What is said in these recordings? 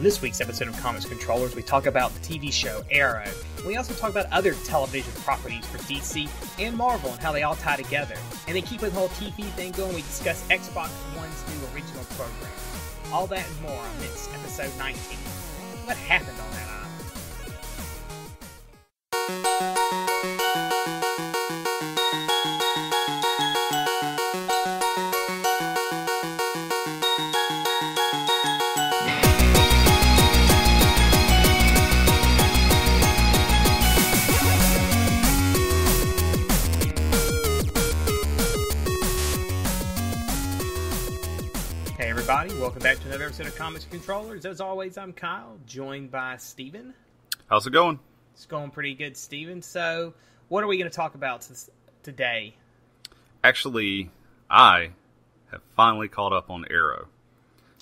On this week's episode of Comics Controllers, we talk about the TV show Arrow. We also talk about other television properties for DC and Marvel and how they all tie together. And they keep the whole TV thing going. We discuss Xbox One's new original program. All that and more on this episode 19. What happened on that welcome Comics Controllers. As always, I'm Kyle, joined by Stephen. How's it going? It's going pretty good, Stephen. So, what are we going to talk about today? Actually, I have finally caught up on Arrow.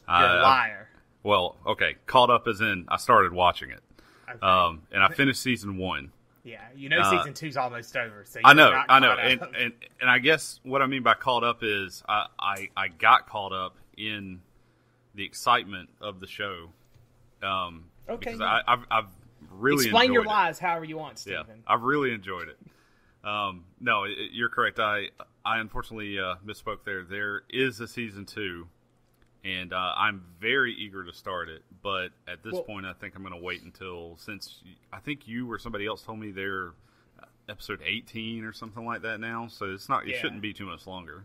You're uh, a liar. well, okay, caught up as in I started watching it, okay. um, and I finished season one. Yeah, you know, uh, season two's almost over. So I know, I know, and, and and I guess what I mean by caught up is I I, I got caught up in the excitement of the show. Um, okay. Because I, have I've really explain your it. lies however you want, Stephen. Yeah, I've really enjoyed it. Um, no, it, you're correct. I I unfortunately uh, misspoke there. There is a season two, and uh, I'm very eager to start it. But at this well, point, I think I'm going to wait until since I think you or somebody else told me they're uh, episode 18 or something like that now. So it's not. It yeah. shouldn't be too much longer.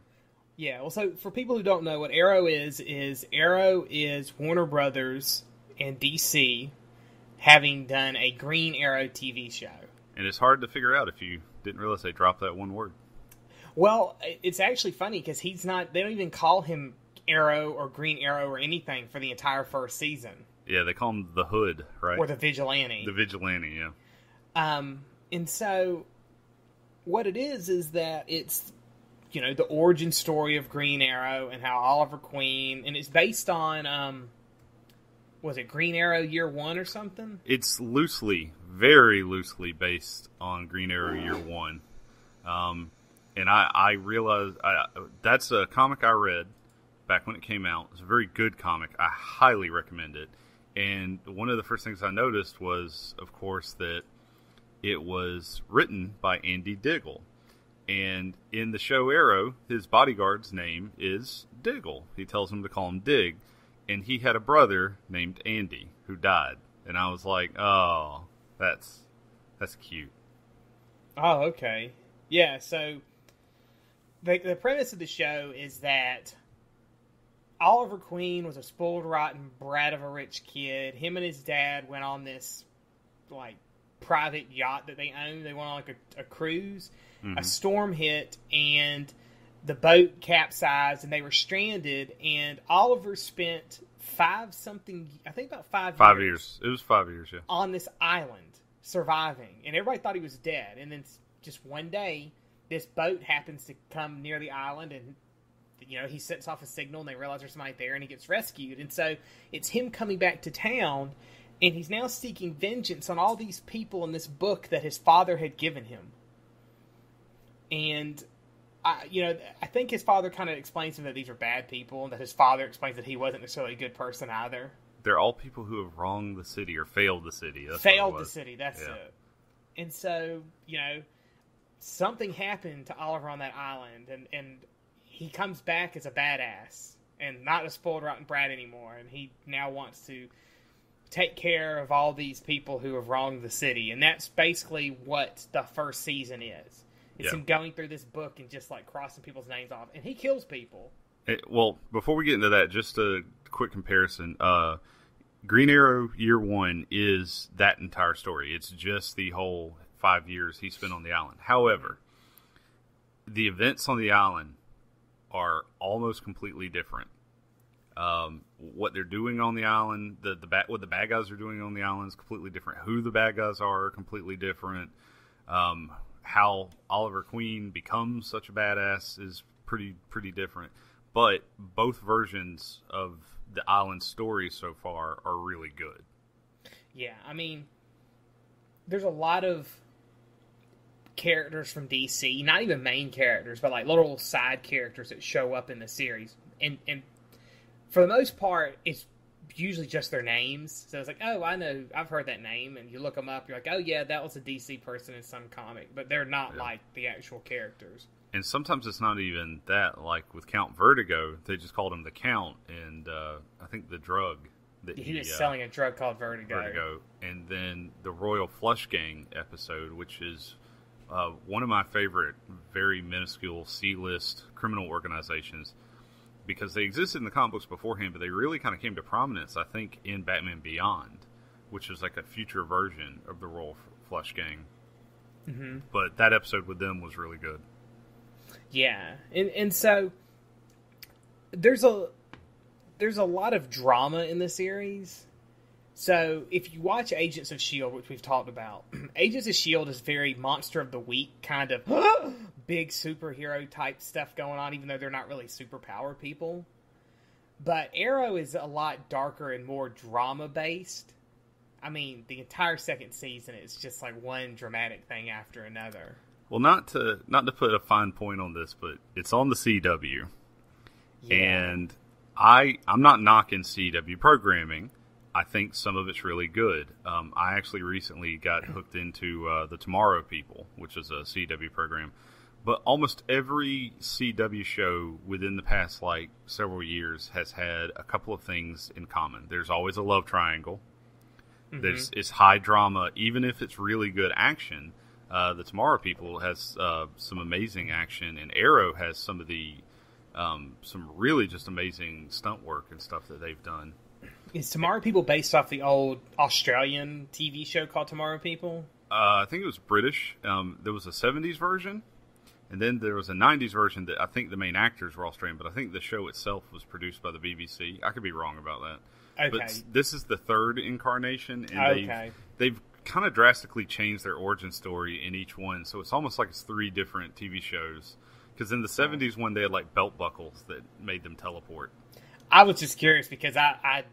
Yeah, well, so for people who don't know, what Arrow is is Arrow is Warner Brothers and DC having done a Green Arrow TV show. And it's hard to figure out if you didn't realize they dropped that one word. Well, it's actually funny because he's not. They don't even call him Arrow or Green Arrow or anything for the entire first season. Yeah, they call him the Hood, right? Or the Vigilante. The Vigilante, yeah. Um, and so what it is is that it's you know the origin story of Green Arrow and how Oliver Queen, and it's based on um, was it Green Arrow Year One or something? It's loosely, very loosely based on Green Arrow Year One, um, and I I realized I, that's a comic I read back when it came out. It's a very good comic. I highly recommend it. And one of the first things I noticed was, of course, that it was written by Andy Diggle and in the show Arrow, his bodyguard's name is Diggle. He tells him to call him Dig. And he had a brother named Andy who died. And I was like, oh, that's that's cute. Oh, okay. Yeah, so the, the premise of the show is that Oliver Queen was a spoiled, rotten brat of a rich kid. Him and his dad went on this, like, private yacht that they owned. They went on, like, a, a cruise mm-hmm. a storm hit and the boat capsized and they were stranded and Oliver spent five something I think about five five years. years. It was five years, yeah. On this island surviving. And everybody thought he was dead. And then just one day this boat happens to come near the island and you know, he sets off a signal and they realize there's somebody there and he gets rescued. And so it's him coming back to town and he's now seeking vengeance on all these people in this book that his father had given him and I, you know, I think his father kind of explains to him that these are bad people, and that his father explains that he wasn't necessarily a good person either. They're all people who have wronged the city or failed the city. That's failed the city. That's yeah. it. And so, you know, something happened to Oliver on that island, and and he comes back as a badass and not a spoiled rotten brat anymore, and he now wants to take care of all these people who have wronged the city, and that's basically what the first season is it's yeah. him going through this book and just like crossing people's names off, and he kills people. It, well, before we get into that, just a quick comparison. Uh, Green Arrow Year One is that entire story. It's just the whole five years he spent on the island. However, the events on the island are almost completely different. Um, what they're doing on the island, the the bad, what the bad guys are doing on the island is completely different. Who the bad guys are, completely different. Um, how Oliver Queen becomes such a badass is pretty pretty different. But both versions of the island story so far are really good. Yeah, I mean, there's a lot of characters from DC, not even main characters, but like little side characters that show up in the series, and and for the most part, it's usually just their names. So it's like, oh, I know, I've heard that name, and you look them up, you're like, oh yeah, that was a DC person in some comic, but they're not Yeah. like the actual characters. And sometimes it's not even that. Like with Count Vertigo, they just called him the Count, and uh, I think the drug that He was uh, selling a drug called Vertigo. Vertigo, and then the Royal Flush Gang episode, which is uh, one of my favorite, very minuscule C-list criminal organizations, because they existed in the comic books beforehand, but they really kind of came to prominence, I think, in Batman Beyond, which was like a future version of the Royal F- Flush Gang. hmm But that episode with them was really good. Yeah, and and so there's a there's a lot of drama in the series. So if you watch Agents of Shield, which we've talked about, Agents of Shield is very monster of the week kind of big superhero type stuff going on, even though they're not really superpower people. But Arrow is a lot darker and more drama based. I mean, the entire second season is just like one dramatic thing after another. Well, not to not to put a fine point on this, but it's on the CW. Yeah. and I I'm not knocking CW programming. I think some of it's really good. Um, I actually recently got hooked into uh, the Tomorrow People, which is a CW program. But almost every CW show within the past like several years has had a couple of things in common. There's always a love triangle. There's it's high drama, even if it's really good action. Uh, the Tomorrow People has uh, some amazing action, and Arrow has some of the um, some really just amazing stunt work and stuff that they've done. Is Tomorrow People based off the old Australian TV show called Tomorrow People? Uh, I think it was British. Um, there was a '70s version, and then there was a '90s version that I think the main actors were Australian, but I think the show itself was produced by the BBC. I could be wrong about that. Okay. But this is the third incarnation, and Okay. they've they've kind of drastically changed their origin story in each one. So it's almost like it's three different TV shows. Because in the '70s one, they had like belt buckles that made them teleport. I was just curious because I I,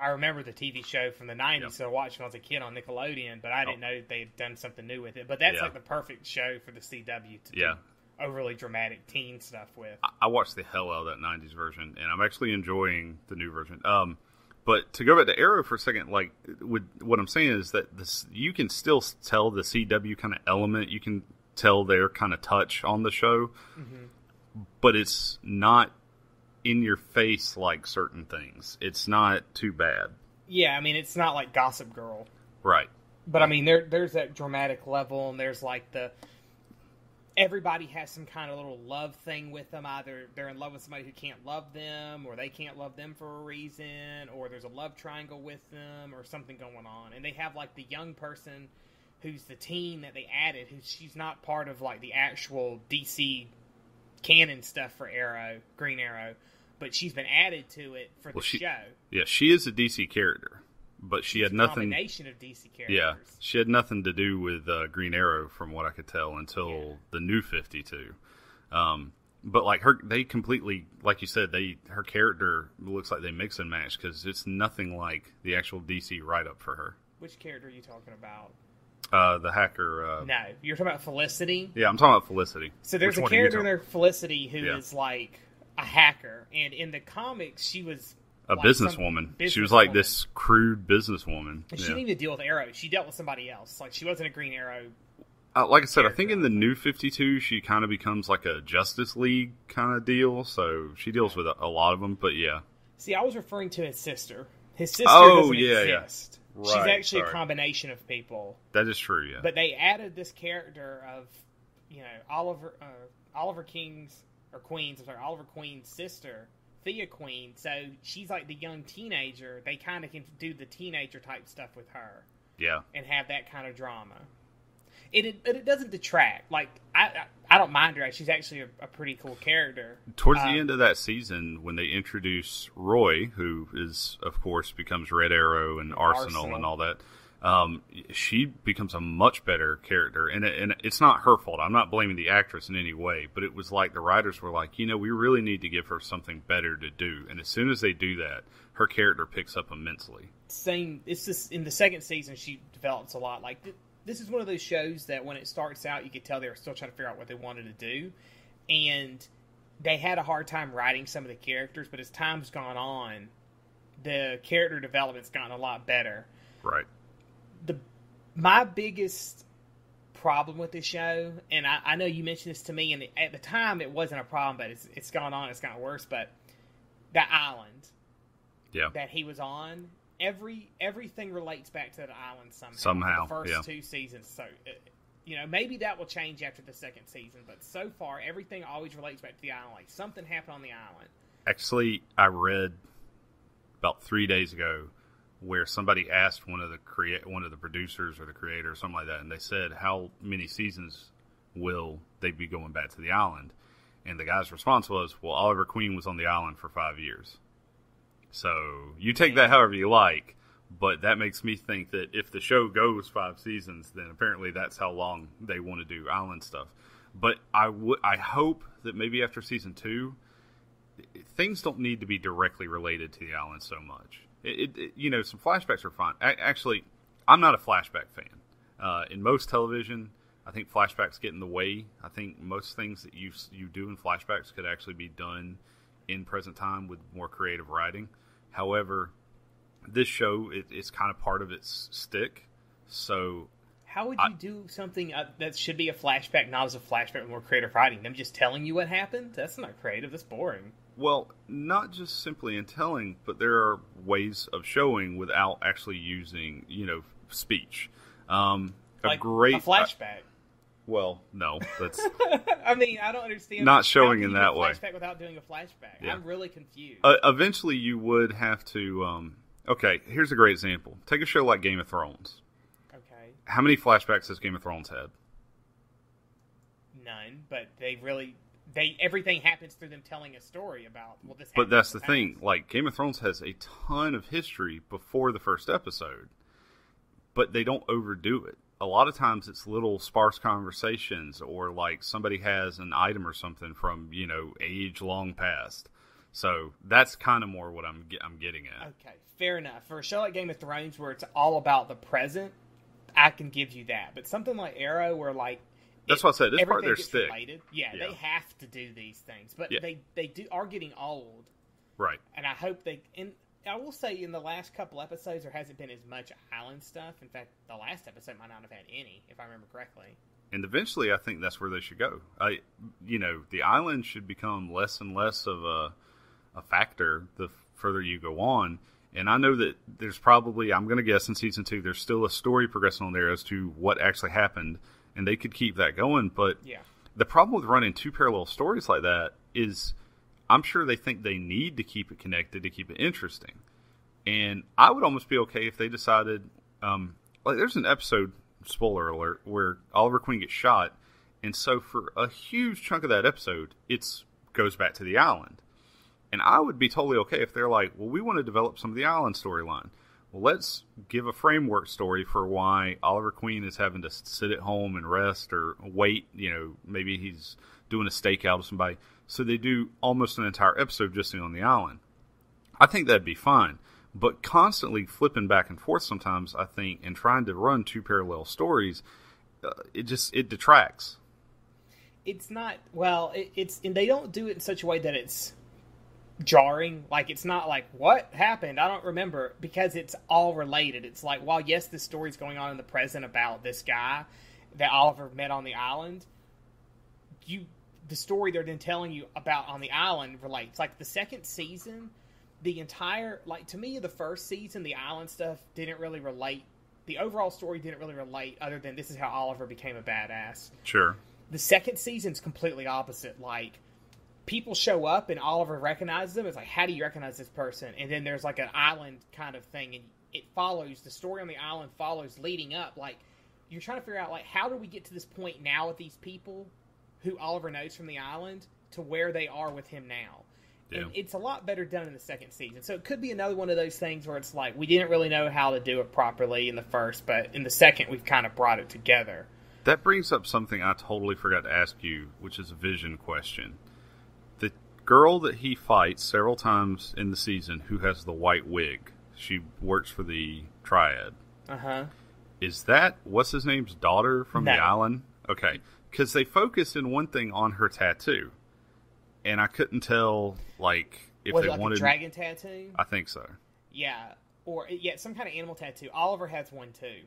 I remember the TV show from the '90s, Yeah. so I watched when I was a kid on Nickelodeon, but I oh. didn't Oh. know they'd done something new with it. But that's Yeah. like the perfect show for the CW to Yeah, do overly dramatic teen stuff with. I- watched the hell out of that '90s version, and I'm actually enjoying the new version. Um, but to go back to Arrow for a second, like with what I'm saying is that this you can still tell the CW kind of element. You can tell their kind of touch on the show, but it's not in your face like certain things. It's not too bad, Yeah, I mean it's not like Gossip Girl, right? but I mean there there's that dramatic level, and there's like the everybody has some kind of little love thing with them. Either they're in love with somebody who can't love them, or they can't love them for a reason, or there's a love triangle with them, or something going on. And they have like the young person who's the teen that they added, who she's not part of like the actual DC canon stuff for Arrow, Green Arrow, but she's been added to it for the Well, she- show. Yeah, she is a DC character, but she had nothing. combination of DC characters. Yeah, she had nothing to do with uh, Green Arrow, from what I could tell, until Yeah. the new Fifty Two. Um, but like her, they completely, like you said, they her character looks like they mix and match because it's nothing like the actual DC write up for her. Which character are you talking about? Uh, the hacker. Uh, No, you're talking about Felicity. Yeah, I'm talking about Felicity. So there's Which a one are you character in there, Felicity, who is Yeah. like a hacker, and in the comics, she was A like businesswoman. She was like this crude businesswoman. And She Yeah. didn't even deal with Arrow. She dealt with somebody else. Like she wasn't a Green Arrow. Uh, like I said, I think in the new 52, she kind of becomes like a Justice League kind of deal. So she deals with a, a lot of them. But yeah, See, I was referring to his sister. His sister Oh, doesn't yeah, yeah. exist. She's Right, actually a combination of people. that is true. Yeah. But they added this character of, you know, Oliver uh, Oliver King's or Queen's. I'm sorry, Oliver Queen's sister, Thea Queen. So she's like the young teenager. They kind of can do the teenager type stuff with her yeah. and have that kind of drama. It, it but it doesn't detract. Like I I, I don't mind her. She's actually a, a pretty cool character. Towards Um, the end of that season, when they introduce Roy, who is, of course, becomes Red Arrow and Arsenal, Arsenal. and all that, um, she becomes a much better character. And, and it's not her fault. I'm not blaming the actress in any way, but it was like the writers were like, you know, we really need to give her something better to do. And as soon as they do that, her character picks up immensely. same. It's just in the second season she develops a lot. Like th- this is one of those shows that when it starts out, you could tell they were still trying to figure out what they wanted to do, and they had a hard time writing some of the characters. But as time's gone on, the character development's gotten a lot better. Right. The my biggest problem with this show, and I, I know you mentioned this to me, and at the time it wasn't a problem, but it's it's gone on, it's gotten worse. But that island, Yeah. that he was on, every everything relates back to that island somehow. Somehow, the first yeah. two seasons. So, uh, you know, maybe that will change after the second season. But so far, everything always relates back to the island. Like something happened on the island. Actually, I read about three days ago where somebody asked one of the create one of the producers or the creator or something like that, and they said, "How many seasons will they be going back to the island?" And the guy's response was, "Well, Oliver Queen was on the island for five years." So you take that however you like, but that makes me think that if the show goes five seasons, then apparently that's how long they want to do island stuff. But I would, I hope that maybe after season two, things don't need to be directly related to the island so much. It, it, you know, some flashbacks are fine. A- actually, I'm not a flashback fan. Uh, in most television, I think flashbacks get in the way. I think most things that you you do in flashbacks could actually be done in present time with more creative writing. However, this show it, it's kind of part of its stick. So How would I- you do something uh, that should be a flashback, not as a flashback with more creative writing? Them just telling you what happened? That's not creative. That's boring. Well, not just simply in telling, but there are ways of showing without actually using, you know, speech. Um, a Like great a flashback. well, no, that's I mean, I don't understand. Not showing in that a way. Flashback without doing a flashback. Yeah. I'm really confused. uh, eventually you would have to. Um, okay, here's a great example. Take a show like Game of Thrones. okay, How many flashbacks has Game of Thrones had? none. But they really, they everything happens through them telling a story about. Well, this. But that's the thing. Like Game of Thrones has a ton of history before the first episode, but they don't overdo it. A lot of times it's little sparse conversations, or like somebody has an item or something from you know age long past. So that's kind of more what I'm I'm getting at. Okay, fair enough. For a show like Game of Thrones, where it's all about the present, I can give you that. But something like Arrow, where like That's what I said. This part everything their gets stick, related, yeah, Yeah. they have to do these things. But Yeah. they they do are getting old, right? and I hope they. And I will say, in the last couple episodes, there hasn't been as much island stuff. In fact, the last episode might not have had any, if I remember correctly. And eventually, I think that's where they should go. I, you know, the island should become less and less of a a factor the further you go on. And I know that there's probably, I'm going to guess in season two, there's still a story progressing on there as to what actually happened, and they could keep that going. But Yeah. the problem with running two parallel stories like that is I'm sure they think they need to keep it connected to keep it interesting. And I would almost be okay if they decided, um, like, there's an episode, spoiler alert, where Oliver Queen gets shot, and so for a huge chunk of that episode, it's goes back to the island. And I would be totally okay if they're like, well, we want to develop some of the island storyline. Let's give a framework story for why Oliver Queen is having to sit at home and rest or wait. You know, maybe he's doing a stakeout of somebody. So they do almost an entire episode just on the island. I think that'd be fine. But constantly flipping back and forth sometimes, I think, and trying to run two parallel stories, uh, it just it detracts. it's not well it, it's and they don't do it in such a way that it's jarring. Like it's not like what happened? I don't remember because it's all related. It's like while yes this story's going on in the present about this guy that oliver met on the island you the story they're then telling you about on the island relates. Like the second season the entire like to me the first season the island stuff didn't really relate. The overall story didn't really relate other than this is how oliver became a badass. Sure. the second season's completely opposite. Like people show up and Oliver recognizes them. It's like, how do you recognize this person? And then there's like an island kind of thing, and it follows the story on the island follows leading up. Like you're trying to figure out like how do we get to this point now with these people who Oliver knows from the island to where they are with him now. And it's a lot better done in the second season. So it could be another one of those things where it's like we didn't really know how to do it properly in the first, but in the second we've kind of brought it together. That brings up something I totally forgot to ask you, which is a vision question. Girl that he fights several times in the season, who has the white wig, she works for the Triad. Uh huh. Is that what's his name's daughter from No. the island? Okay, because they focused in one thing on her tattoo, and I couldn't tell like if Was they it like wanted. a dragon tattoo? I think so. Yeah, or yeah, some kind of animal tattoo. Oliver has one too,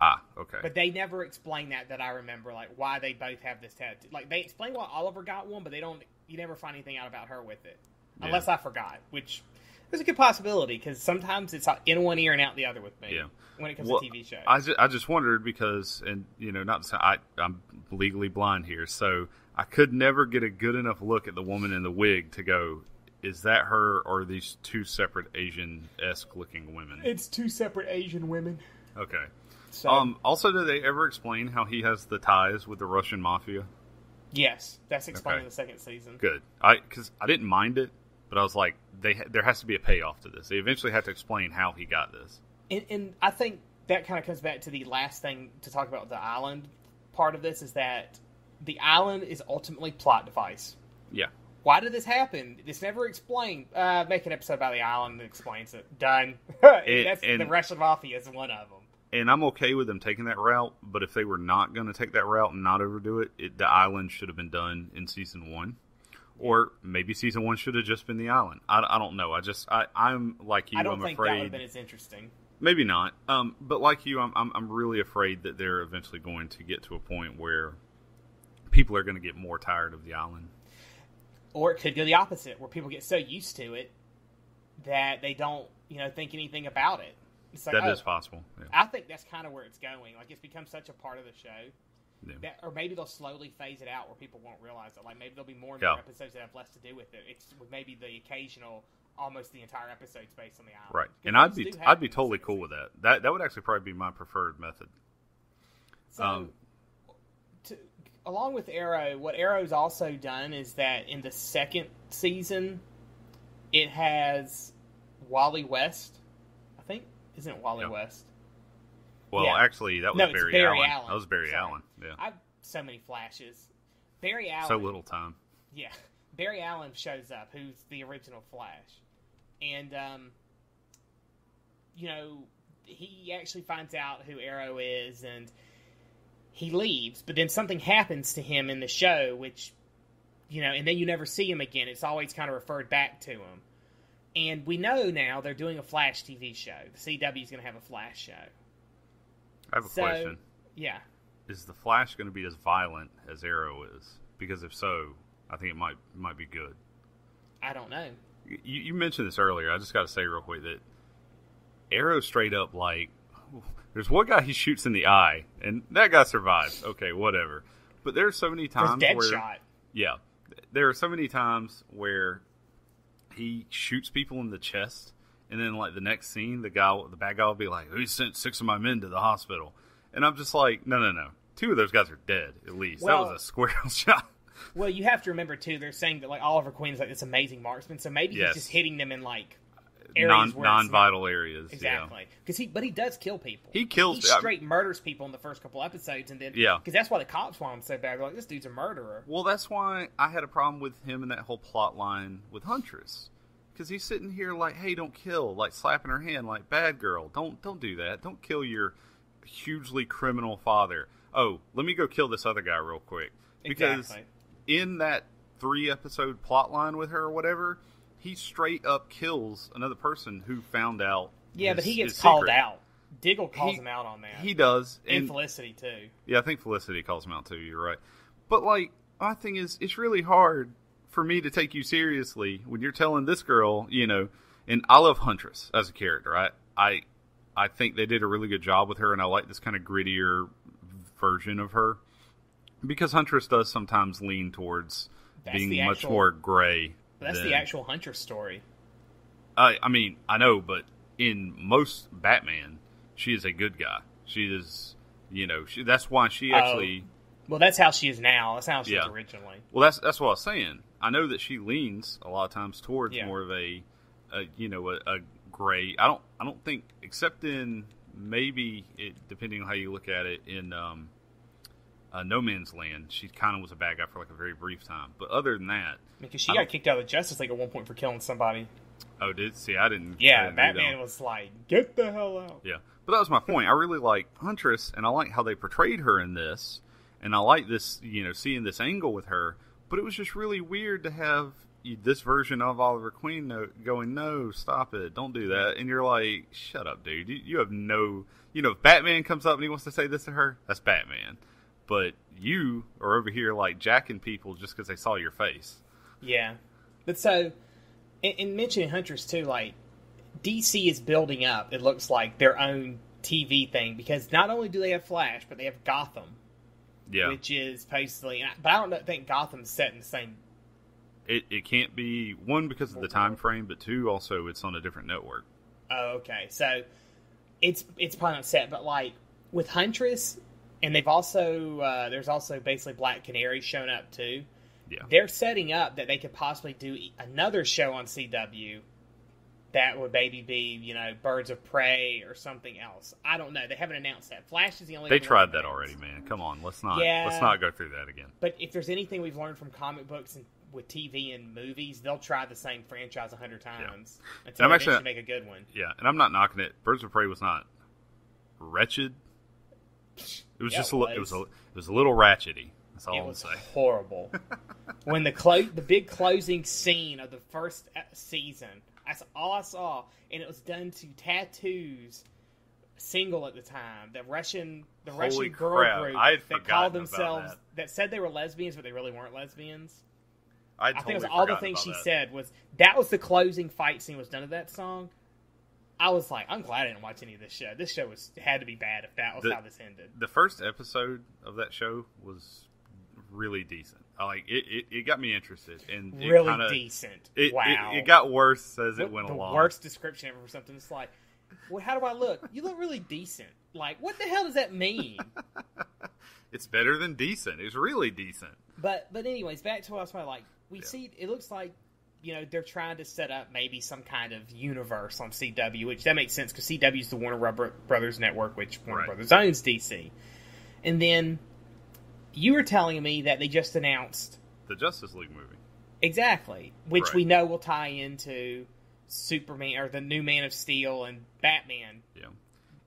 Ah, okay. but they never explain that that I remember, like why they both have this tattoo. Like they explain why Oliver got one, but they don't. You never find anything out about her with it, Yeah. unless I forgot, which there's a good possibility because sometimes it's in one ear and out the other with me. Yeah. when it comes Well, to TV shows. I just, I just wondered because, and you know, not to say I, I'm legally blind here, so I could never get a good enough look at the woman in the wig to go, is that her or are these two separate Asian esque looking women? it's two separate Asian women. Okay. So Um. Also, did they ever explain how he has the ties with the Russian mafia? Yes, that's explained Okay. in the second season. Good. I because I didn't mind it, but I was like, they there has to be a payoff to this. They eventually have to explain how he got this. and, and I think that kind of comes back to the last thing to talk about the island part of this is that the island is ultimately plot device. Yeah. Why did this happen? It's never explained. Uh, make an episode about the island that explains it. Done. That's and- the Russian mafia is one of them. And I'm okay with them taking that route. But if they were not going to take that route and not overdo it, it, the island should have been done in season one, or maybe season one should have just been the island. I, I don't know. I just I, I'm like you. I don't am think that would afraid. have been as interesting. Maybe not. Um, but like you, I'm, I'm I'm really afraid that they're eventually going to get to a point where people are going to get more tired of the island. Or it could go the opposite, where people get so used to it that they don't, you know, think anything about it. That is oh, possible. Yeah. I think that's kind of where it's going. Like it's become such a part of the show. Yeah. That, or maybe they'll slowly phase it out where people won't realize it. Like maybe there'll be more and Yeah. more episodes that have less to do with it. It's with maybe the occasional, almost the entire episodes based on the island. Right, and I'd be I'd be totally cool with that. That that would actually probably be my preferred method. So, Um, to, along with Arrow, what Arrow's also done is that in the second season, it has Wally West. I isn't it Wally. West? Well, Yeah. actually, that was No, Barry, Barry Allen. Allen. That was Barry Sorry. Allen. Yeah, I've so many flashes. Barry Allen. so little time. Yeah, Barry Allen shows up, who's the original Flash, and um, you know, he actually finds out who Arrow is, and he leaves. But then something happens to him in the show, which you know, and then you never see him again. It's always kind of referred back to him. And we know now they're doing a Flash TV show. The CW is going to have a Flash show. I have a So- question: Yeah, Is the Flash going to be as violent as Arrow is? Because if so, I think it might might be good. I don't know. You, you mentioned this earlier. I just got to say real quick that Arrow straight up like there's one guy he shoots in the eye, and that guy survives. Okay, whatever. But there's so many times where Deadshot. yeah, there are so many times where he shoots people in the chest, and then like the next scene, the guy, the bad guy will be like, "He sent six of my men to the hospital," and I'm just like, "No, no, no. Two of those guys are dead at least. Well- that was a square shot." Well, you have to remember too. They're saying that like Oliver Queen's like this amazing marksman, so maybe Yes. he's just hitting them in like areas non, non-vital areas. Yeah. exactly because he, but he does kill people. He kills- He straight murders people in the first couple episodes, and then Yeah. because that's why the cops want him so bad. They're like, this dude's a murderer. Well, that's why I had a problem with him and that whole plot line with Huntress. Because he's sitting here like, "Hey, don't kill!" Like slapping her hand, like, "Bad girl, don't don't do that. Don't kill your hugely criminal father." Oh, let me go kill this other guy real quick. Because Exactly. in that three episode plot line with her or whatever, he straight up kills another person who found out. Yeah, his- but he gets called secret. out. Diggle calls He- him out on that. He does, and and Felicity too. yeah, I think Felicity calls him out too. You're right. But like, my thing is, it's really hard for me to take you seriously when you're telling this girl, you know. And I love Huntress as a character. I I I think they did a really good job with her, and I like this kind of grittier version of her because Huntress does sometimes lean towards That's being much more gray. But that's than- the actual Hunter story. I I mean, I know, but in most Batman, she is a good guy. She is, you know, she, that's why she Oh. actually. Well, that's how she is now. That's how she was originally. Well, that's that's what I was saying. I know that she leans a lot of times towards Yeah. more of a, a you know, a, a gray. I don't I don't think except in maybe it depending on how you look at it in um, uh, No Man's Land, she kind of was a bad guy for like a very brief time. But other than that, Because she I got kicked out of the Justice League at one point for killing somebody. oh, did see I didn't. I Yeah, didn't Batman was like, "Get the hell out." Yeah, but that was my point. I really like Huntress, and I like how they portrayed her in this, and I like this, you know, seeing this angle with her. But it was just really weird to have this version of Oliver Queen going, no, stop it, don't do that, and you're like, shut up, dude. You, you have no, you know, if Batman comes up and he wants to say this to her, that's Batman. But you are over here like jacking people just because they saw your face. Yeah, but so, and, and mentioning Huntress too, like DC is building up. It looks like their own TV thing because not only do they have Flash, but they have Gotham, Yeah, which is basically. But I don't think Gotham's set in the same. it it can't be one because of the time frame, but two also it's on a different network. Oh, okay. So it's it's probably not set, but like with Huntress, and they've also uh, there's also basically Black Canary shown up too. Yeah. They're setting up that they could possibly do another show on CW that would maybe be you know Birds of Prey or something else. I don't know. They haven't announced that. Flash is the only. They tried that already, man. Come on, let's not Yeah. let's not go through that again. But if there's anything we've learned from comic books and with TV and movies, they'll try the same franchise a hundred times yeah. until I'm they actually- make a good one. Yeah, and I'm not knocking it. Birds of Prey was not wretched. It was Yeah, just a, it was a it was a little ratchety. That's all it I'm was saying. horrible. when the clo- the big closing scene of the first e- season, that's all I saw, and it was done to t.A.T.u.'s. Single at the time, the Russian the Holy Russian girl crap, group I that called themselves that. that. said they were lesbians, but they really weren't lesbians. I, I think it was all the things she said was that was the closing fight scene was done of that song. I was like, I'm glad I didn't watch any of this show. This show was had to be bad if that was The- how this ended. The first episode of that show was really decent. I like it. It, it got me interested, and it Really kinda, decent. It, wow. it, it got worse as it What went the along. worst description ever for something. It's like, well, how do I look? You look really decent. Like, what the hell does that mean? It's better than decent. It's really decent. but but anyways, back to what I was saying. Like, we Yeah. see it looks like you know they're trying to set up maybe some kind of universe on CW, which that makes sense because CW is the Warner Brothers network, which Warner Right. Brothers owns DC. And then you were telling me that they just announced The Justice League movie. exactly, which Right. we know will tie into Superman or the new Man of Steel and Batman. Yeah,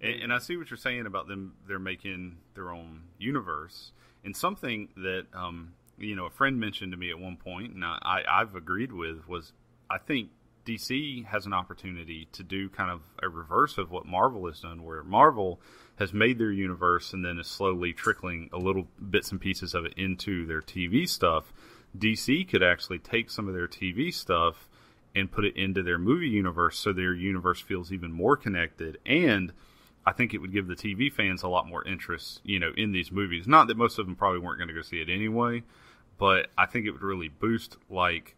and, and I see what you're saying about them. They're making their own universe, and something that um, you know a friend mentioned to me at one point, and I, I've agreed with was I think DC has an opportunity to do kind of a reverse of what Marvel has done, where Marvel has made their universe and then is slowly trickling a little bits and pieces of it into their TV stuff. DC could actually take some of their TV stuff and put it into their movie universe so their universe feels even more connected and I think it would give the TV fans a lot more interest, you know, in these movies. Not that most of them probably weren't going to go see it anyway, but I think it would really boost like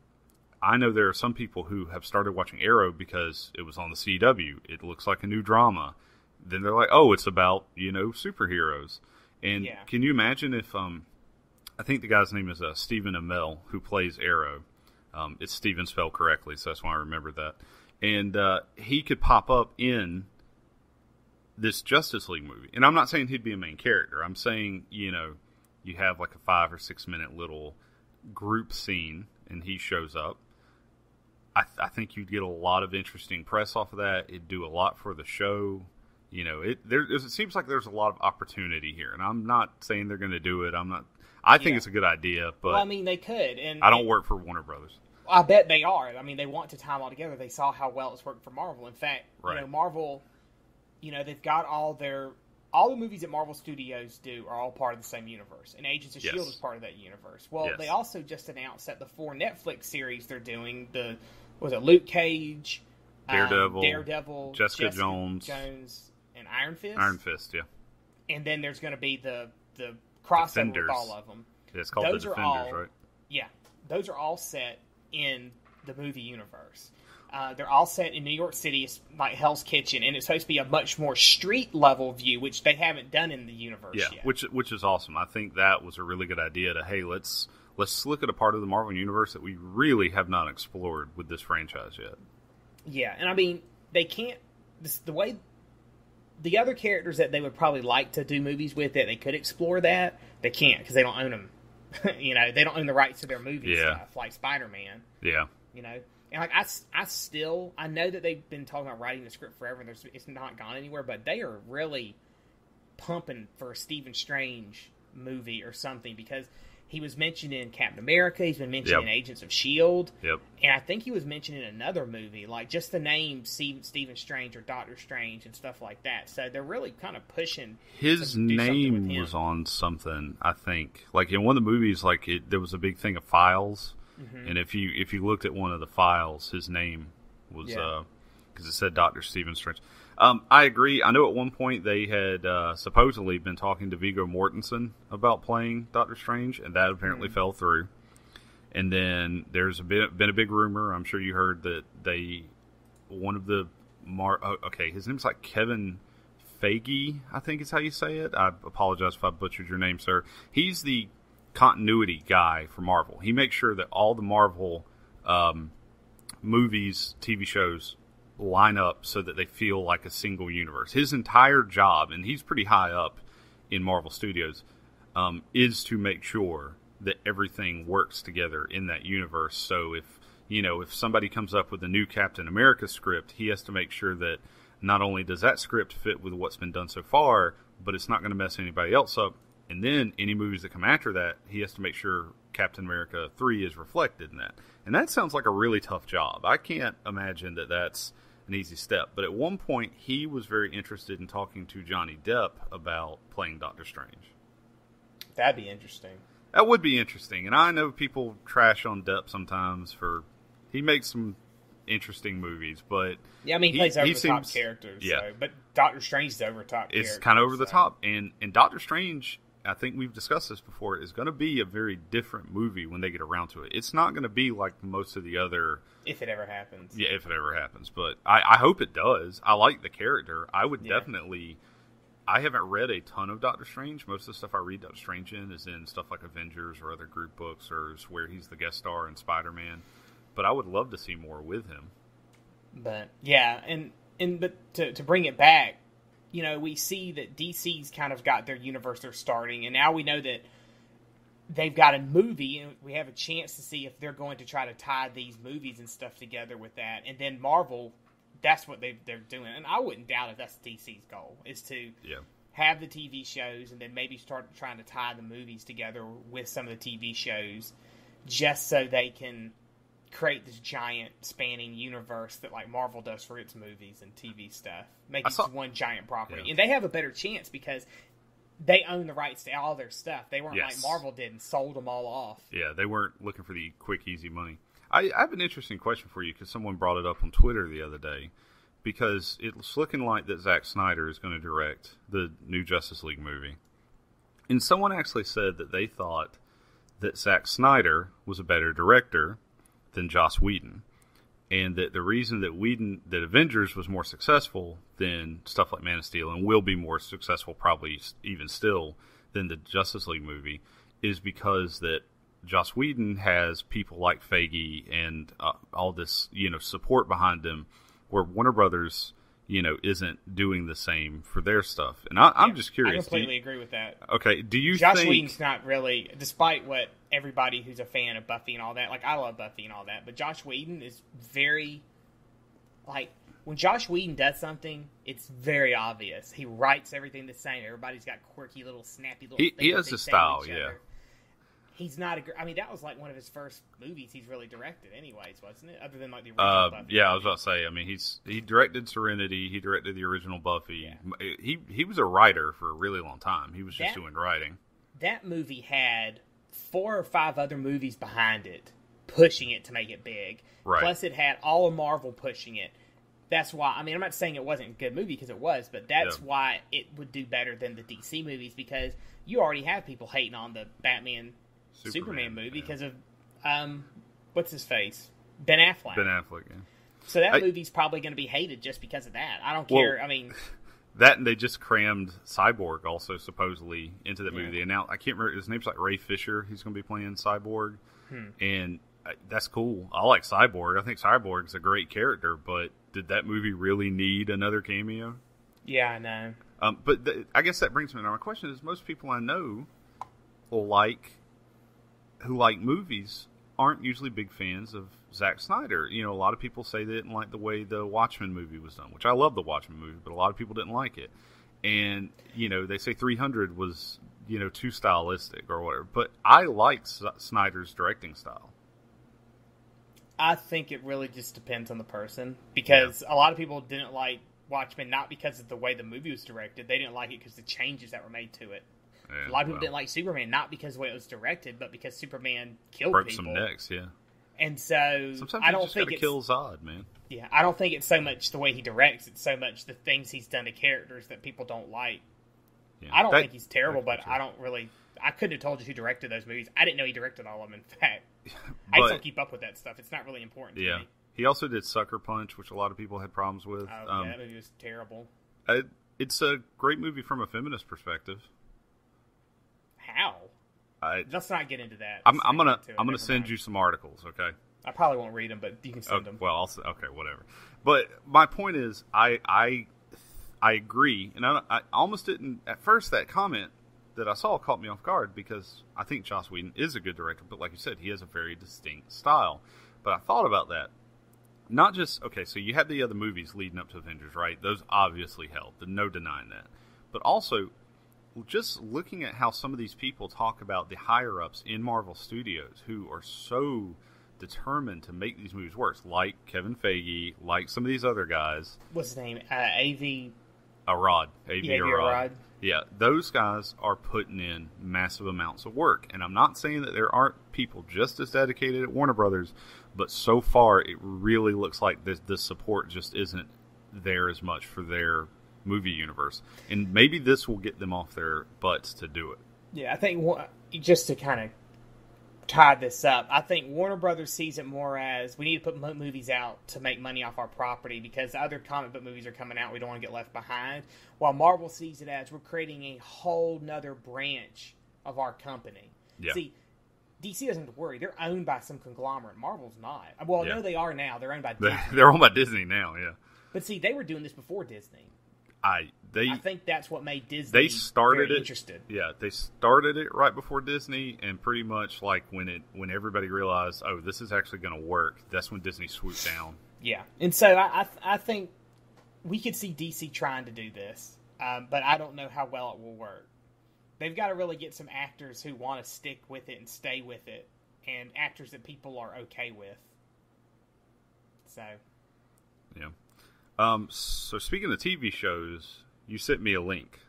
I know there are some people who have started watching Arrow because it was on the CW. It looks like a new drama. Then they're like, "Oh, it's about, you know, superheroes." And Yeah. can you imagine if um I think the guy's name is uh, Stephen Amell who plays Arrow. Um, it's Stephen spelled correctly, so that's why I remember that. And uh, he could pop up in this Justice League movie. And I'm not saying he'd be a main character. I'm saying, you know, you have like a five or six minute little group scene and he shows up. I, th- I think you'd get a lot of interesting press off of that. It'd do a lot for the show. You know, it there it seems like there's a lot of opportunity here, and I'm not saying they're going to do it. I'm not. I think Yeah. it's a good idea, but well, I mean, they could, and I don't work for Warner Brothers. I bet they are. I mean, they want to tie them all together. They saw how well it's worked for Marvel. In fact, you know, Marvel, you know, they've got all their all the movies that Marvel Studios do are all part of the same universe, and Agents of Yes. Shield is part of that universe. Well, Yes. they also just announced that the four Netflix series they're doing the was it Luke Cage, um, Daredevil, Daredevil, Jessica Jones. Jones, and Iron Fist. Iron Fist, yeah, and then there's going to be the the crossover Defenders. with all of them. yeah it's called Those the Defenders, all- right? Yeah, those are all set in the movie universe. Uh, they're all set in New York City, it's like Hell's Kitchen, and it's supposed to be a much more street level view, which they haven't done in the universe Yeah, yet. which which is awesome. I think that was a really good idea. To hey, let's let's look at a part of the Marvel universe that we really have not explored with this franchise yet. yeah, and I mean they can't. This, the way the other characters that they would probably like to do movies with that they could explore that they can't because they don't own them. you know, they don't own the rights to their movie Yeah. stuff like Spider Man. Yeah, you know and like I, I still i know that they've been talking about writing the script forever and there's, it's not gone anywhere but they are really pumping for a stephen strange movie or something because He was mentioned in Captain America. He's been mentioned Yep. in Agents of Shield, Yep. and I think he was mentioned in another movie. Like just the name Steve, Stephen Strange or Doctor Strange and stuff like that. So they're really kind of pushing. His name was on something, I think. Like in one of the movies, like it, there was a big thing of files, Mm-hmm. and if you if you looked at one of the files, his name was Yeah. because it said Doctor Stephen Strange. Um, I agree. I know at one point they had uh, supposedly been talking to Viggo Mortensen about playing Doctor Strange, and that apparently fell through. And then there's bit, been a big rumor. I'm sure you heard that they one of the Mar. oh, okay, his name's like Kevin Feige, I think is how you say it. I apologize if I butchered your name, sir. He's the continuity guy for Marvel. He makes sure that all the Marvel um, movies, TV shows line up so that they feel like a single universe. His entire job, and he's pretty high up in Marvel Studios, um, is to make sure that everything works together in that universe. So if you know if somebody comes up with a new Captain America script, he has to make sure that not only does that script fit with what's been done so far, but it's not going to mess anybody else up. And then any movies that come after that, he has to make sure Captain America 3 is reflected in that. And that sounds like a really tough job. I can't imagine that that's an easy step. But at one point, he was very interested in talking to Johnny Depp about playing Doctor Strange. That'd be interesting. That would be interesting. And I know people trash on Depp sometimes for he makes some interesting movies, but Yeah, I mean he He- plays over he the top characters. yeah. so- but Doctor Strange is over top. it's kind of over the top. And and Doctor Strange, I think we've discussed this before, is going to be a very different movie when they get around to it. It's not going to be like most of the other, If it ever happens. yeah, if it ever happens. But I, I hope it does. I like the character. I would Yeah. definitely. I haven't read a ton of Doctor Strange. Most of the stuff I read Doctor Strange in is in stuff like Avengers or other group books, or is where he's the guest star in Spider Man. But I would love to see more with him. But yeah, and and but to to bring it back, you know, we see that DC's kind of got their universe they're starting, and now we know that they've got a movie, and we have a chance to see if they're going to try to tie these movies and stuff together with that. And then Marvel, that's what they they're doing, and I wouldn't doubt if that's DC's goal is to Yeah. have the TV shows and then maybe start trying to tie the movies together with some of the TV shows just so they can create this giant spanning universe that like Marvel does for its movies and TV stuff. Make it saw- one giant property. Yeah. And they have a better chance because they own the rights to all their stuff. They weren't Yes. like Marvel did and sold them all off. Yeah, they weren't looking for the quick, easy money. I, I have an interesting question for you because someone brought it up on Twitter the other day. Because it's looking like that Zack Snyder is going to direct the new Justice League movie. And someone actually said that they thought that Zack Snyder was a better director than Joss Whedon. And that the reason that Whedon, that Avengers was more successful than stuff like Man of Steel and will be more successful probably even still than the Justice League movie is because that Joss Whedon has people like Feige and uh, all this, you know, support behind him, where Warner Brothers, you know, isn't doing the same for their stuff. And I, I'm Yeah, just I curious. you- completely agree with that. okay, do you Josh think? Whedon's not really, despite what everybody who's a fan of Buffy and all that, like I love Buffy and all that, but Josh Whedon is very, like, when Josh Whedon does something, it's very obvious. He writes everything the same. Everybody's got quirky little snappy little. He- he has they his say to style, yeah. other. He's not a. gr- I mean, that was like one of his first movies he's really directed, anyways, wasn't it? Other than like the original Uh, Buffy. yeah, I was about to say. I mean, he's he directed Serenity. He directed the original Buffy. He he was a writer for a really long time. He was just That- doing writing. that movie had four or five other movies behind it pushing it to make it big. Right. Plus, it had all of Marvel pushing it. That's why. I mean, I'm not saying it wasn't a good movie because it was, but that's Yeah. why it would do better than the DC movies because you already have people hating on the Batman Superman, Superman, movie yeah. because of um, what's his face, Ben Affleck. Ben Affleck. Yeah. so that I- movie's probably going to be hated just because of that. I don't Well, care. I mean, That and they just crammed Cyborg also supposedly into that movie. Yeah. They announced I can't remember his name's like Ray Fisher. He's going to be playing Cyborg, Hmm. and uh, that's cool. I like Cyborg. I think Cyborg's a great character, but did that movie really need another cameo? yeah, I know. Um, but th- I guess that brings me to my question: Is most people I know like who like movies aren't usually big fans of Zack Snyder. You know, a lot of people say they didn't like the way the Watchmen movie was done, which I love the Watchmen movie, but a lot of people didn't like it. And you know, they say 300 was you know too stylistic or whatever. But I like S- Snyder's directing style. I think it really just depends on the person because a lot of people didn't like Watchmen not because of the way the movie was directed. They didn't like it because the changes that were made to it. Yeah, A lot of people well, didn't like Superman not because of the way it was directed, but because Superman killed broke people. some necks. Yeah, And so sometimes I don't think gotta it's kill Zod, man. yeah, I don't think it's so much the way he directs. It's so much the things he's done to characters that people don't like. Yeah. I don't That- think he's terrible, but be I don't really. I couldn't have told you who directed those movies. I didn't know he directed all of them. In fact, I just don't keep up with that stuff. It's not really important to Yeah, me. he also did Sucker Punch, which a lot of people had problems with. Oh, um, yeah, that movie was terrible. it, it's a great movie from a feminist perspective. How? I, Let's not get into that. I'm, I'm gonna. I'm gonna send mind. you some articles, okay? I probably won't read them, but you can Oh, send them. well, I'll, okay, whatever. But my point is, I I I agree, and I, I almost didn't at first. That comment that I saw caught me off guard because I think Joss Whedon is a good director, but like you said, he has a very distinct style. But I thought about that. Not just okay, so you had the other movies leading up to Avengers, right? Those obviously helped, no denying that. But also, just looking at how some of these people talk about the higher ups in Marvel Studios who are so determined to make these movies work, like Kevin Feige, like some of these other guys, What's his name? Uh, Av. Arad, Avi Yeah, Arad. Arad. Yeah, those guys are putting in massive amounts of work, and I'm not saying that there aren't people just as dedicated at Warner Brothers, but so far it really looks like this this support just isn't there as much for their movie universe, and maybe this will get them off their butts to do it. Yeah, I think just to kind of tie this up, I think Warner Brothers sees it more as we need to put mo- movies out to make money off our property because other comic book movies are coming out. We don't want to get left behind. While Marvel sees it as we're creating a whole nother branch of our company. Yeah. See, DC doesn't have to worry; they're owned by some conglomerate. Marvel's not. Well, Yeah. no, they are now. They're owned by Disney. They're owned by Disney now. Yeah, But see, they were doing this before Disney. I they I think that's what made Disney they started it interested. yeah they started it right before disney and pretty much like when it when everybody realized oh this is actually going to work that's when disney swooped down Yeah, and so I, I, I think we could see DC trying to do this, um, but I don't know how well it will work. They've got to really get some actors who want to stick with it and stay with it, and actors that people are okay with. So yeah um so speaking of tv shows you sent me a link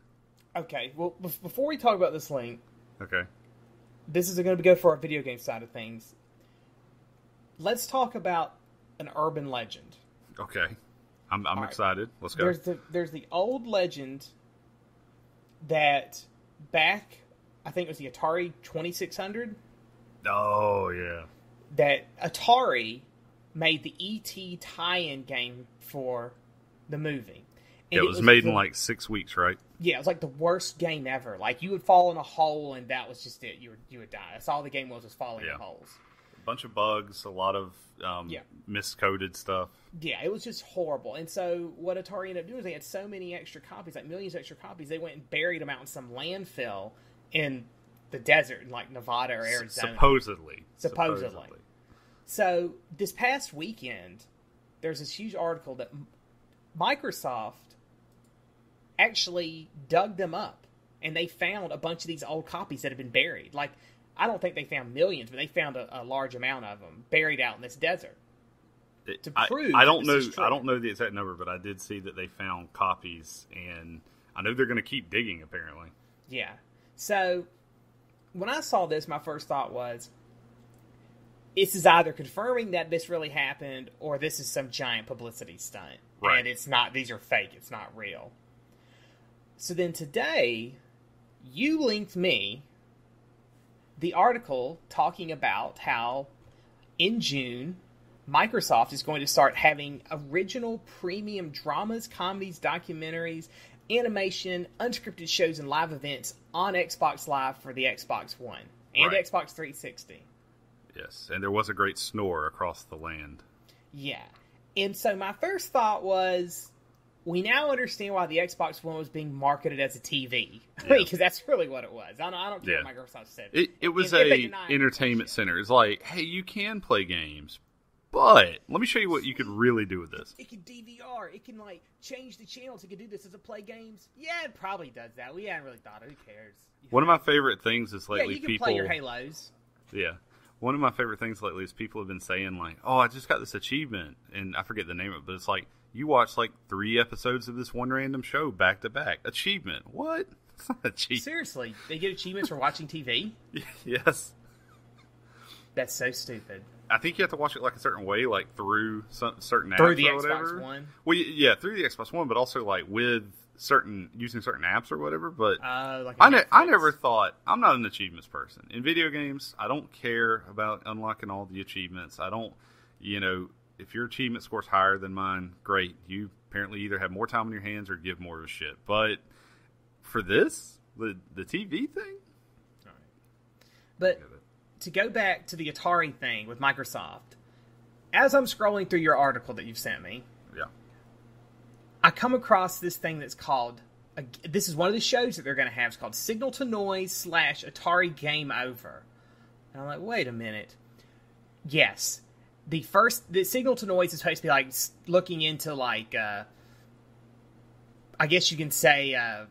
okay, well bef- before we talk about this link, okay this is going to go for our video game side of things. Let's talk about an urban legend. okay i'm, I'm All right. excited let's go There's the there's the old legend that back I think it was the Atari 2600 oh yeah that Atari made the ET tie-in game for the movie. And it was made in like six weeks right yeah, it was like the worst game ever. Like you would fall in a hole and that was just it. You would you would die. That's all the game was was falling Yeah. in holes. a bunch of bugs a lot of um Yeah. miscoded stuff Yeah, it was just horrible. And so what Atari ended up doing is they had so many extra copies, like millions of extra copies, they went and buried them out in some landfill in the desert in like Nevada or Arizona. supposedly Supposedly. So this past weekend, there's this huge article that Microsoft actually dug them up, and they found a bunch of these old copies that had been buried. Like I don't think they found millions, but they found a, a large amount of them buried out in this desert. To I- prove I, don't know. I don't know the exact number, but I did see that they found copies, and I know they're going to keep digging. Apparently, Yeah. So when I saw this, my first thought was this is either confirming that this really happened or this is some giant publicity stunt. Right. And it's not, these are fake, it's not real. So then today, you linked me the article talking about how in June, Microsoft is going to start having original premium dramas, comedies, documentaries, animation, unscripted shows, and live events on Xbox Live for the Xbox One and Right. Xbox 360. Yes. And there was a great snore across the land. Yeah. And so my first thought was we now understand why the Xbox One was being marketed as a TV. Yeah. because that's really what it was. I don't, I don't care Yeah. what Microsoft said. It it was If- a it, entertainment bullshit. center. It's like, hey, you can play games, But let me show you what you could really do with this. It can DVR. It can like change the channels. It can do this. as a play games? Yeah, it probably does that. We haven't really thought. it. Who cares? One of my favorite things is yeah, lately you can people play your Halos. Yeah. One of my favorite things lately is people have been saying like, "Oh, I just got this achievement," and I forget the name of it, but it's like you watch like three episodes of this one random show back to back. Achievement? What? It's not achievement. Seriously, they get achievements for watching TV. yes. That's so stupid. I think you have to watch it like a certain way, like through some, certain Through the Xbox. One? Well, yeah, through the Xbox One, but also like with certain using certain apps or whatever. But Uh, like I, ne- I never thought I'm not an achievements person in video games. I don't care about unlocking all the achievements. I don't, you know, if your achievement score's higher than mine, great. You apparently either have more time on your hands or give more of a shit. But for this, the the TV thing, But to go back to the Atari thing with Microsoft, as I'm scrolling through your article that you've sent me, I come across this thing that's called. uh, This is one of the shows that they're going to have. It's called Signal to Noise slash Atari Game Over. And I'm like, wait a minute. Yes, the first the Signal to Noise is supposed to be like looking into like, uh, I guess you can say, uh,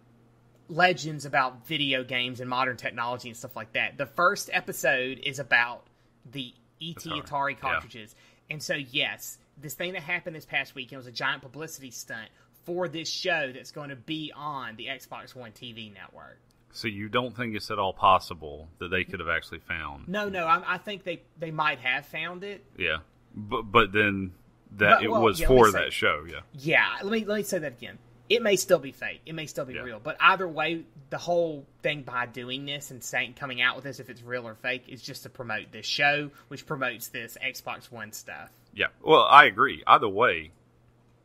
legends about video games and modern technology and stuff like that. The first episode is about the ET Atari, Atari, yeah. cartridges. And so, yes, this thing that happened this past weekend was a giant publicity stunt for this show that's going to be on the Xbox One TV network. So you don't think it's at all possible that they could have actually found? No, no, I, I think they, they might have found it. Yeah, but but then that But, it well, was yeah, for say- that show. Yeah, Yeah, let me let me say that again. It may still be fake. It may still be Yeah. real. But either way, the whole thing by doing this and saying coming out with this, if it's real or fake, is just to promote this show, which promotes this Xbox One stuff. Yeah. Well, I agree. Either way,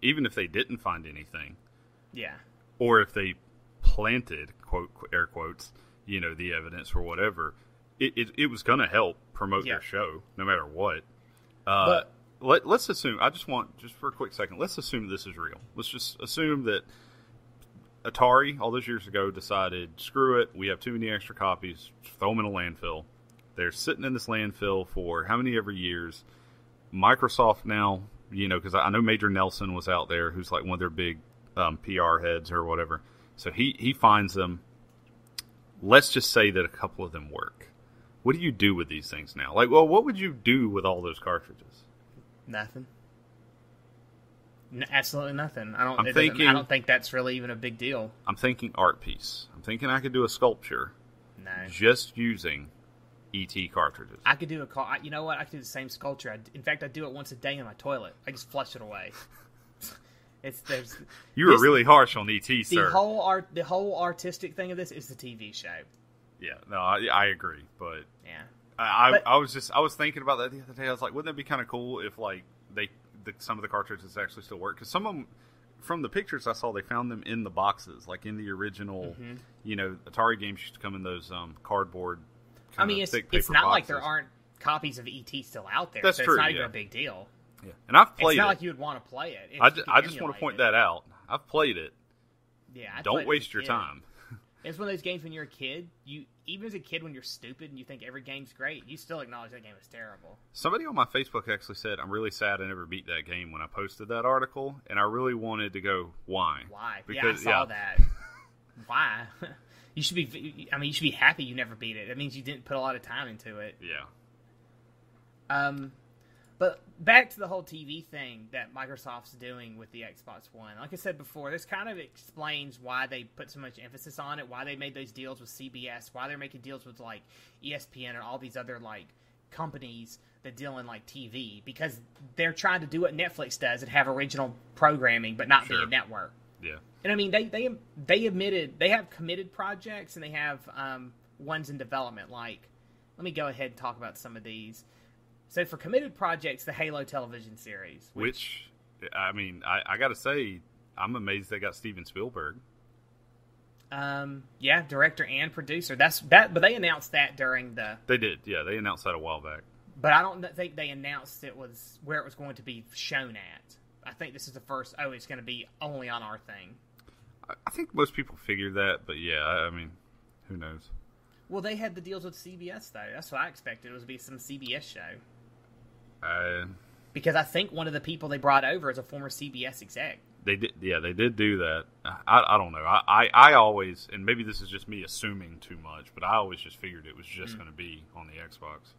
even if they didn't find anything, Yeah. or if they planted quote air quotes, you know, the evidence or whatever, it it, it was going to help promote Yeah. their show no matter what. Uh, But- let, let's assume. I just want just for a quick second. Let's assume this is real. Let's just assume that Atari all those years ago decided, screw it, we have too many extra copies, throw them in a landfill. They're sitting in this landfill for how many ever years. Microsoft now, you know, because I know Major Nelson was out there, who's like one of their big um, PR heads or whatever. So he he finds them. Let's just say that a couple of them work. What do you do with these things now? Like, well, what would you do with all those cartridges? Nothing. N- absolutely nothing. I don't. I'm thinking- I don't think that's really even a big deal. I'm thinking art piece. I'm thinking I could do a sculpture No. just using ET cartridges. I could do a call. You know what? I could do the same sculpture. I, in fact, I do it once a day in my toilet. I just flush it away. it's there's you were really harsh on ET, the sir. whole art. The whole artistic thing of this is the TV show. yeah, no, I, I agree, but Yeah. I, I, But- I was just I was thinking about that the other day. I was like, wouldn't that be kind of cool if like they the, some of the cartridges actually still work? Because some of them, from the pictures I saw, they found them in the boxes, like in the original. Mm-hmm. You know, Atari games used to come in those um, cardboard. I mean, it's it's not like there aren't copies of ET still out there. That's so true, It's not even a big deal. Yeah. And I've played. It's not it. like you would want to play it. I just, I just want to point it. that out. I've played it. Yeah. I Don't waste as your time. It's one of those games when you're a kid. You even as a kid when you're stupid and you think every game's great, you still acknowledge that game is terrible. Somebody on my Facebook actually said, "I'm really sad I never beat that game." When I posted that article, and I really wanted to go, "Why?" Why? Because yeah, I saw yeah, that. Why? you should be. I mean, you should be happy you never beat it. That means you didn't put a lot of time into it. yeah. Um, but back to the whole TV thing that Microsoft's doing with the Xbox One. Like I said before, this kind of explains why they put so much emphasis on it, why they made those deals with CBS, why they're making deals with like ESPN and all these other like companies that deal in like TV because they're trying to do what Netflix does and have original programming but not be a network. Yeah. And I mean, they they they admitted they have committed projects and they have um, ones in development. Like, let me go ahead and talk about some of these. So for committed projects, the Halo television series, Which, I mean, I, I got to say, I'm amazed they got Steven Spielberg. um, yeah, director and producer. That's that, but they announced that during the. They did, yeah. They announced that a while back. But I don't think they announced it was where it was going to be shown at. I think this is the first. Oh, it's going to be only on our thing. I, think most people figured that, but yeah, I, I mean, who knows? Well, they had the deals with CBS though. That's what I expected. It was to be some CBS show. Uh, because I think one of the people they brought over is a former CBS exec. They did, yeah, they did do that. I, I don't know. I, I, I always, and maybe this is just me assuming too much, but I always just figured it was just mm. going to be on the Xbox.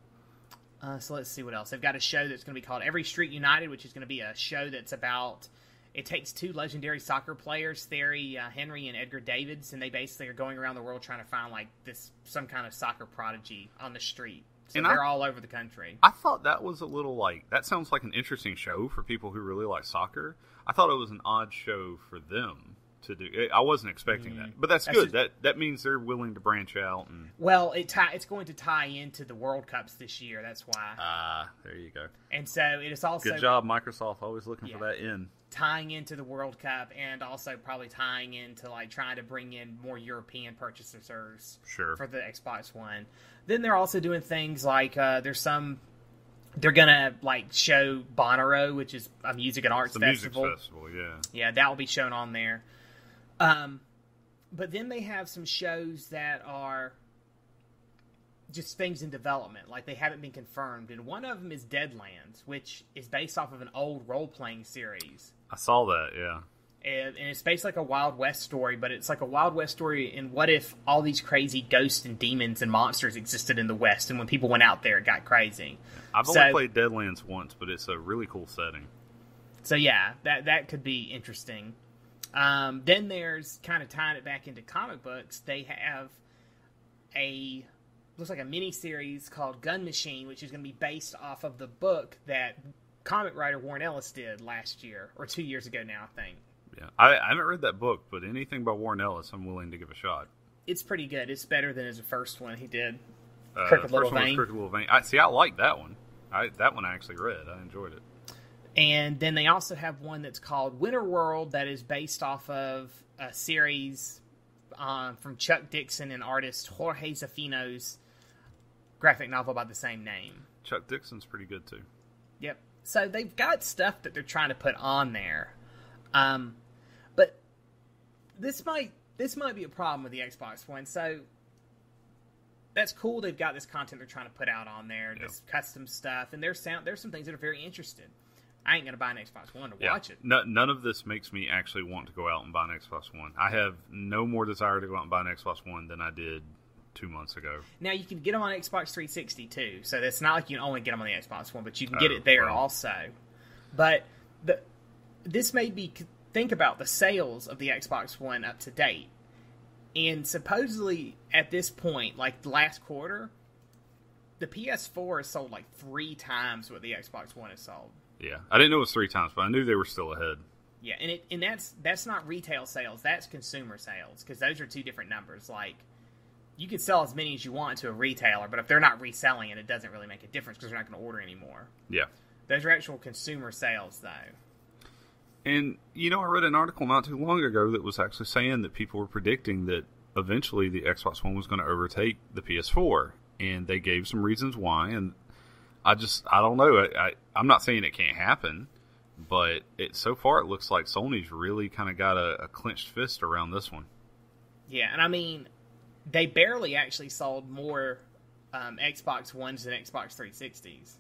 Uh, so let's see what else. They've got a show that's going to be called Every Street United, which is going to be a show that's about. It takes two legendary soccer players, Thierry uh, Henry and Edgar Davids, and they basically are going around the world trying to find like this some kind of soccer prodigy on the street. So and they're I, all over the country. I thought that was a little like that sounds like an interesting show for people who really like soccer. I thought it was an odd show for them to do. I wasn't expecting mm. that, but that's, that's good. That that means they're willing to branch out. And well, it tie, it's going to tie into the World Cups this year. That's why. Ah, uh, there you go. And so it is also good job, Microsoft. Always looking yeah, for that in tying into the World Cup, and also probably tying into like trying to bring in more European purchasers. Sure. For the Xbox One. Then they're also doing things like uh, there's some they're gonna like show Bonnaroo, which is a music and arts festival. festival. Yeah, yeah, that will be shown on there. Um, but then they have some shows that are just things in development, like they haven't been confirmed. And one of them is Deadlands, which is based off of an old role playing series. I saw that, yeah. And, and, it's based like a Wild West story, but it's like a Wild West story. And what if all these crazy ghosts and demons and monsters existed in the West, and when people went out there, it got crazy? I've so, only played Deadlands once, but it's a really cool setting. So yeah, that that could be interesting. Um, then there's kind of tying it back into comic books. They have a looks like a mini series called Gun Machine, which is going to be based off of the book that comic writer Warren Ellis did last year or two years ago now, I think. Yeah, I, I haven't read that book, but anything by Warren Ellis, I'm willing to give a shot. It's pretty good. It's better than his first one he did. Uh, Crooked Little Vein. Crooked Little Vein. I see. I like that one. I that one I actually read. I enjoyed it. And then they also have one that's called Winter World that is based off of a series um, from Chuck Dixon and artist Jorge Zaffino's graphic novel by the same name. Chuck Dixon's pretty good too. Yep. So they've got stuff that they're trying to put on there. Um, but this might this might be a problem with the Xbox One. So that's cool. They've got this content they're trying to put out on there, yep. this custom stuff, and there's sound. There's some things that are very interesting. I ain't gonna buy an Xbox One to yeah. watch it. No, none of this makes me actually want to go out and buy an Xbox One. I have no more desire to go out and buy an Xbox One than I did two months ago. Now you can get them on Xbox 360 too, so it's not like you can only get them on the Xbox One, but you can get oh, it there also. But the this made me think about the sales of the Xbox One up to date, and supposedly at this point, like the last quarter, the PS4 has sold like three times what the Xbox One has sold. Yeah, I didn't know it was three times, but I knew they were still ahead. Yeah, and it and that's that's not retail sales. That's consumer sales because those are two different numbers. Like you can sell as many as you want to a retailer, but if they're not reselling it, it doesn't really make a difference because they're not going to order anymore. Yeah, those are actual consumer sales, though. And you know, I read an article not too long ago that was actually saying that people were predicting that eventually the Xbox One was going to overtake the PS4, and they gave some reasons why. And I just I don't know. I, I I'm not saying it can't happen, but it so far it looks like Sony's really kind of got a, a clenched fist around this one. Yeah, and I mean, they barely actually sold more um, Xbox Ones than Xbox 360s.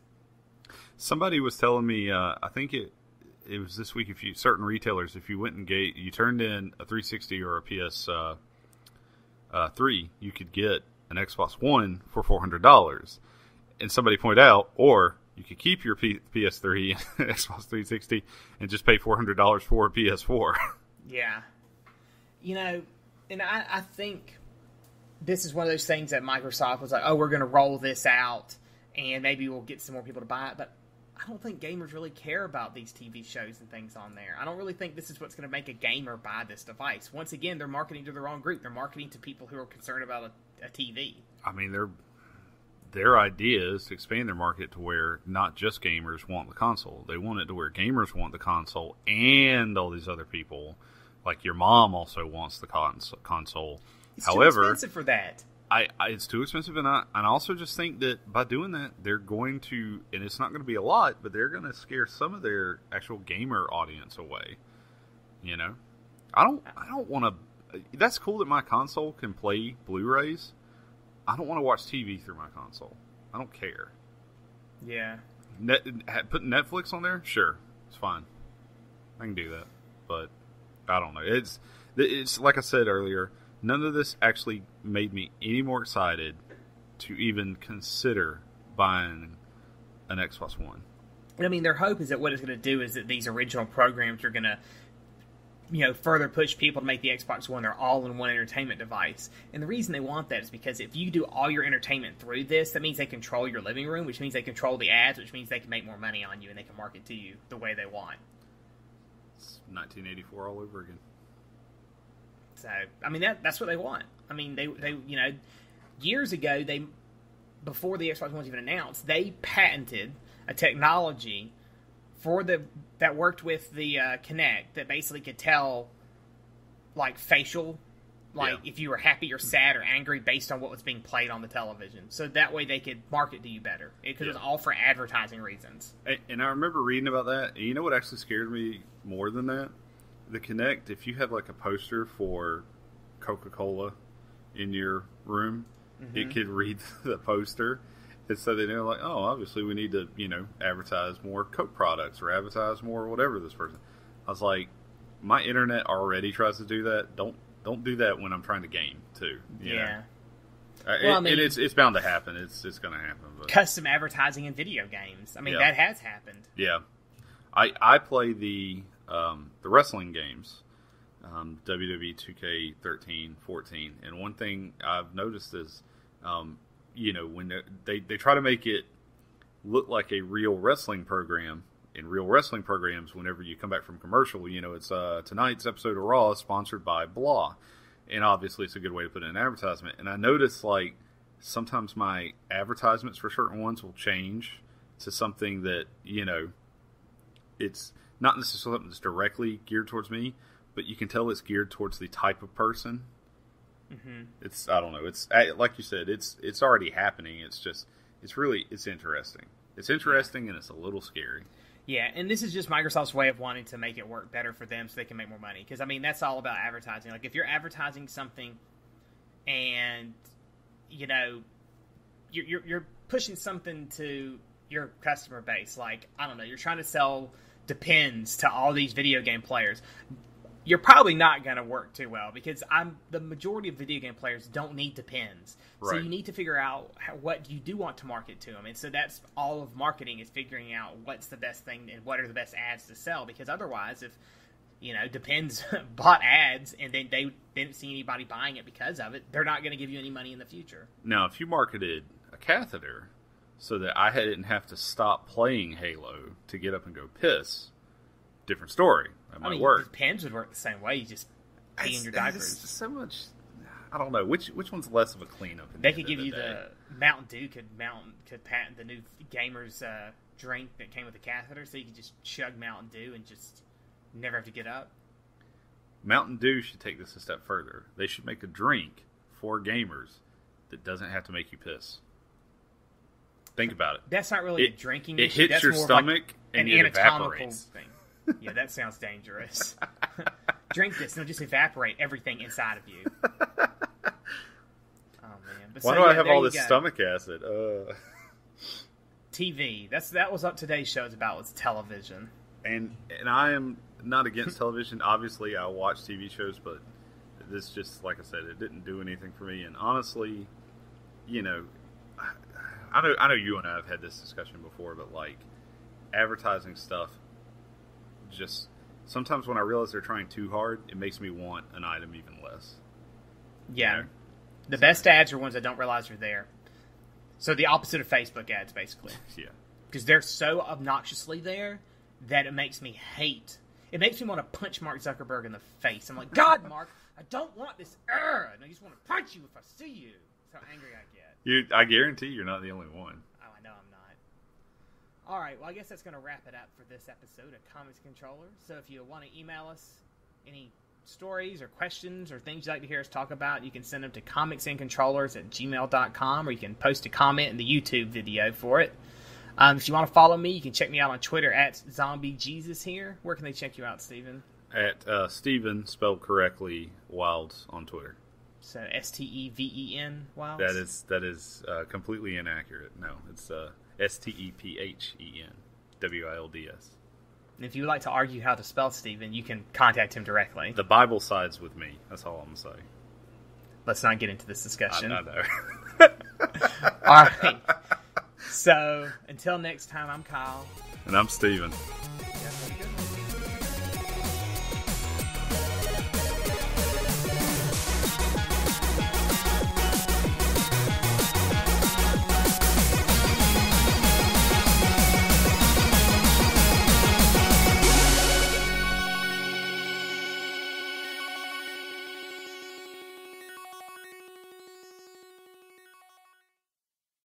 Somebody was telling me, uh, I think it it was this week. If you certain retailers, if you went and gate, you turned in a 360 or a PS uh, uh, three, you could get an Xbox One for four hundred dollars and somebody pointed out, or you could keep your P- PS3 Xbox 360 and just pay four hundred dollars for a PS4. yeah, you know, and I, I think this is one of those things that Microsoft was like, oh, we're going to roll this out, and maybe we'll get some more people to buy it, but. I don't think gamers really care about these TV shows and things on there. I don't really think this is what's going to make a gamer buy this device. Once again, they're marketing to the wrong group. They're marketing to people who are concerned about a, a TV. I mean, they're their idea is to expand their market to where not just gamers want the console. They want it to where gamers want the console and all these other people, like your mom, also wants the cons- console. It's However, too expensive for that. I, I, it's too expensive, and I, and I also just think that by doing that, they're going to, and it's not going to be a lot, but they're going to scare some of their actual gamer audience away. You know, I don't, I don't want to. That's cool that my console can play Blu-rays I don't want to watch TV through my console. I don't care. Yeah. Net, put Netflix on there, sure, it's fine. I can do that, but I don't know. It's it's like I said earlier. None of this actually made me any more excited to even consider buying an Xbox One. I mean, their hope is that what it's going to do is that these original programs are going to, you know, further push people to make the Xbox One their all-in-one entertainment device. And the reason they want that is because if you do all your entertainment through this, that means they control your living room, which means they control the ads, which means they can make more money on you and they can market to you the way they want. It's 1984 all over again. So, I mean, that that's what they want. I mean, they they you know, years ago they before the Xbox One was even announced, they patented a technology for the that worked with the uh, Kinect that basically could tell like facial like Yeah. if you were happy or sad or angry based on what was being played on the television. So that way they could market to you better because it was Yeah. all for advertising reasons. And- And I remember reading about that. And you know what actually scared me more than that? The Kinect. If you had like a poster for Coca Cola in your room, it could read the poster, and so they know like, oh, obviously we need to you know advertise more Coke products or advertise more whatever this person. I was like, my internet already tries to do that. Don't don't do that when I'm trying to game too. know? Yeah. Uh, Well, I mean- and it's it's bound to happen. It's it's going to happen. But Custom advertising in video games. I mean, Yeah. that has happened. Yeah, I I play the um, the wrestling games, um, WWE 2K13, 14, and one thing I've noticed is, um, you know, when they- they try to make it look like a real wrestling program. In real wrestling programs, whenever you come back from commercial, you know it's uh, tonight's episode of Raw is sponsored by blah, and obviously it's a good way to put in an advertisement. And I notice like sometimes my advertisements for certain ones will change to something that you know it's not necessarily something that's directly geared towards me, but you can tell it's geared towards the type of person. Hmm It's I don't know. It's like you said. It's it's already happening. It's just it's really it's interesting. It's interesting and it's a little scary. Yeah, and this is just Microsoft's way of wanting to make it work better for them so they can make more money. Because I mean, that's all about advertising. Like if you're advertising something, and you know, you're you're, you're pushing something to your customer base. Like I don't know, you're trying to sell Depends to all these video game players. You're probably not going to work too well because I'm the majority of video game players don't need Depends. So Right. you need to figure out how, what you do want to market to them, and so that's all of marketing is figuring out what's the best thing and what are the best ads to sell. Because otherwise, if you know Depends bought ads and then they didn't see anybody buying it because of it, they're not going to give you any money in the future. Now, if you marketed a catheter so that I didn't have to stop playing Halo to get up and go piss, different story. That might I mean, work. Depends would work the same way. You just pee in your diapers. so much. I don't know which which one's less of a cleanup. at the They could of give you day. the Mountain Dew could Mountain could patent the new gamers uh, drink that came with a catheter, so you could just chug Mountain Dew and just never have to get up. Mountain Dew should take this a step further. They should make a drink for gamers that doesn't have to make you piss. Think about it. That's not really a It- drinking It issue. hits That's your more of like stomach and an it anatomical evaporates. thing. Yeah, that sounds dangerous. Drink this, and it'll just evaporate everything inside of you. Oh man! But Why so, do I have all this go. stomach acid? Uh, TV. That's that was what today's show is about. Was television. and and I am not against television. Obviously, I watch TV shows, but this just like I said, it didn't do anything for me. And honestly, you know, I, I know I know you and I have had this discussion before, but like advertising stuff, just sometimes when I realize they're trying too hard, it makes me want an item even less. Yeah. You know? The best ads are ones I don't realize are there. So the opposite of Facebook ads, basically, Yeah. because they're so obnoxiously there that it makes me hate. It makes me want to punch Mark Zuckerberg in the face. I'm like, God, Mark, I don't want this. I just want to punch you if I see you. That's how angry I get. You, I guarantee you're not the only one. Oh, I know I'm not. All right, well, I guess that's going to wrap it up for this episode of Comics Controller. So if you want to email us any stories or questions or things you'd like to hear us talk about, you can send them to comicsandcontrollers at gmail.com or you can post a comment in the YouTube video for it. Um, if you want to follow me, you can check me out on Twitter at Zombie Jesus here. Where can they check you out, Stephen? At uh, Stephen, spelled correctly, Wilds on Twitter. So S T E V E N. Wow. That is that is uh, completely inaccurate. No, it's uh, S T E P H E N W I L D S. And if you would like to argue how to spell Stephen, you can contact him directly. The Bible sides with me. That's all I'm gonna say. Let's not get into this I, discussion. I know. All right. So until next time, I'm Kyle. and I'm Stephen.